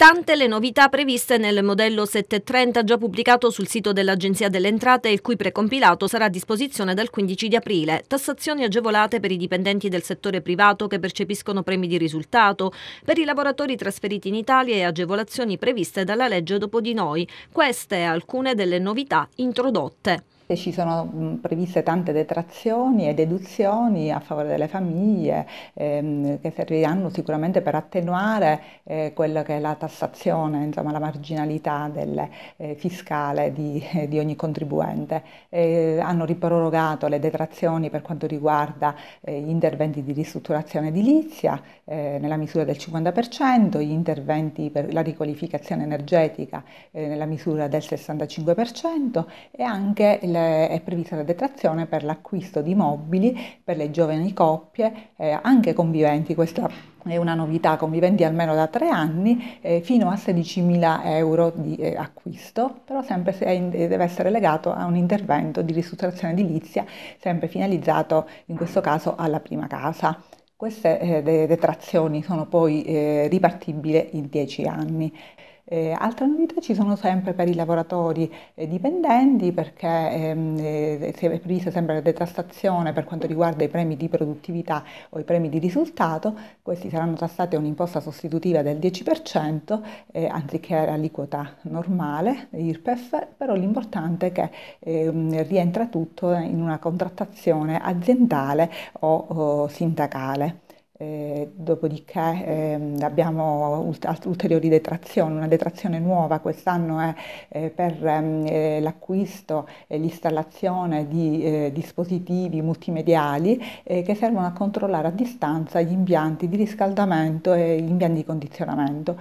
Tante le novità previste nel modello 730 già pubblicato sul sito dell'Agenzia delle Entrate il cui precompilato sarà a disposizione dal 15 di aprile. Tassazioni agevolate per i dipendenti del settore privato che percepiscono premi di risultato, per i lavoratori trasferiti in Italia e agevolazioni previste dalla legge dopo di noi. Queste alcune delle novità introdotte. Ci sono previste tante detrazioni e deduzioni a favore delle famiglie ehm, che serviranno sicuramente per attenuare eh, quella che è la tassazione, insomma la marginalità del, eh, fiscale di, eh, di, ogni contribuente. hanno riprorogato le detrazioni per quanto riguarda eh, gli interventi di ristrutturazione edilizia eh, nella misura del 50%, gli interventi per la riqualificazione energetica nella misura del 65% e anche il è prevista la detrazione per l'acquisto di mobili per le giovani coppie, eh, anche conviventi, questa è una novità, conviventi almeno da tre anni, eh, fino a 16.000 euro di eh, acquisto, però sempre è, deve essere legato a un intervento di ristrutturazione edilizia, sempre finalizzato in questo caso alla prima casa. Queste eh, detrazioni sono poi eh, ripartibili in 10 anni. Eh, altre novità ci sono sempre per i lavoratori eh, dipendenti perché ehm, eh, si è prevista sempre la detassazione per quanto riguarda i premi di produttività o i premi di risultato, questi saranno tassati a un'imposta sostitutiva del 10% eh, anziché l'aliquota normale IRPEF, però l'importante è che ehm, rientra tutto in una contrattazione aziendale o, o sindacale. Eh, dopodiché eh, abbiamo ulteriori detrazioni, una detrazione nuova quest'anno è eh, per ehm, eh, l'acquisto e l'installazione di eh, dispositivi multimediali che servono a controllare a distanza gli impianti di riscaldamento e gli impianti di condizionamento.